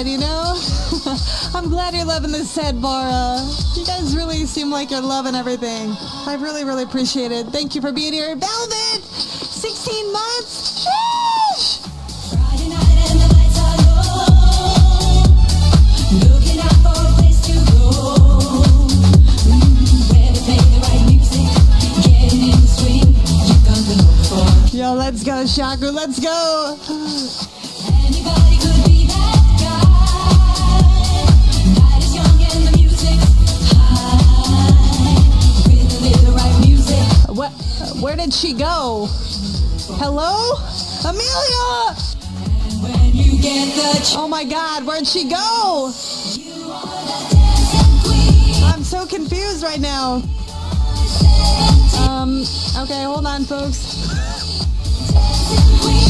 glad you're loving this set, Bora. You guys really seem like you're loving everything. I really, really appreciate it. Thank you for being here. Velvet, 16 months. Sheesh. Friday night and the lights are Where did she go? Hello? Amelia! Oh my god, where'd she go? I'm so confused right now. Um, okay, hold on, folks.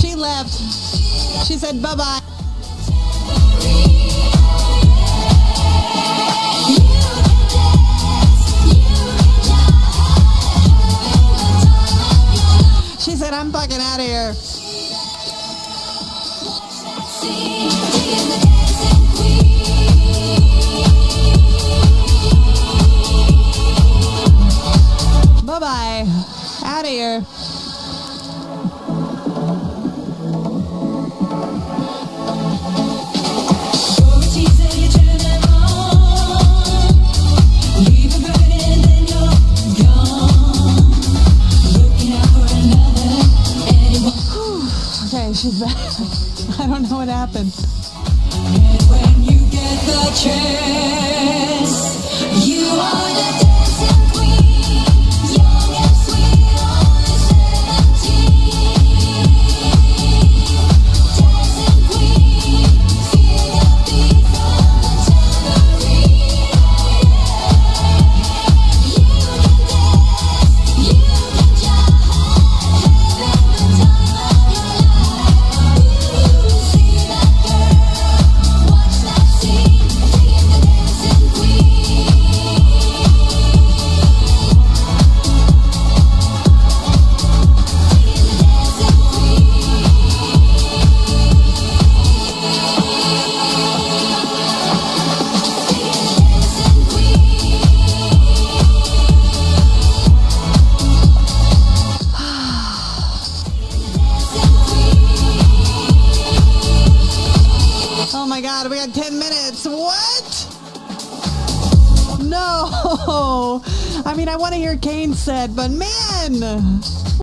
She left. She said bye bye said, I'm fucking out of here. Bye bye. Out of here. I don't know what happened. My god, we got 10 minutes. What? No. I mean, I want to hear Kane said, but man.